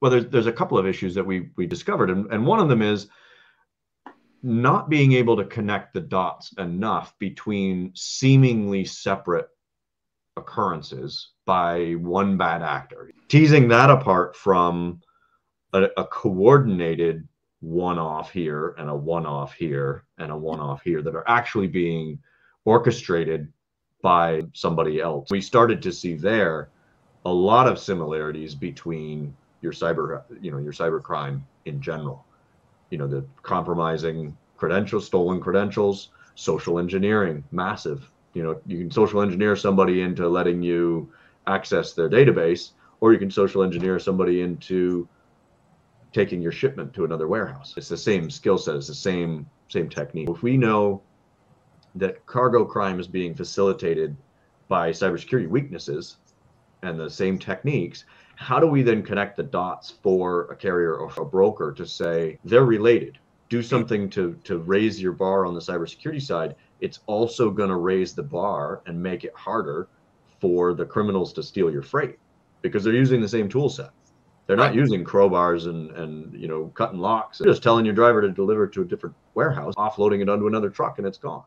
Well, there's there's a couple of issues that we we discovered, and, and one of them is not being able to connect the dots enough between seemingly separate occurrences by one bad actor. Teasing that apart from a, a coordinated one off here and a one off here and a one off here that are actually being orchestrated by somebody else. We started to see there a lot of similarities between your cyber, you know, your cyber crime in general. You know, the compromising credentials, stolen credentials, social engineering, massive. You know, you can social engineer somebody into letting you access their database, or you can social engineer somebody into taking your shipment to another warehouse. It's the same skill set, it's the same same technique. If we know that cargo crime is being facilitated by cybersecurity weaknesses and the same techniques, how do we then connect the dots for a carrier or a broker to say they're related? Do mm-hmm. something to to raise your bar on the cybersecurity side. It's also going to raise the bar and make it harder for the criminals to steal your freight because they're using the same tool set. They're not using crowbars and and you know cutting locks. They're just telling your driver to deliver to a different warehouse, offloading it onto another truck, and it's gone.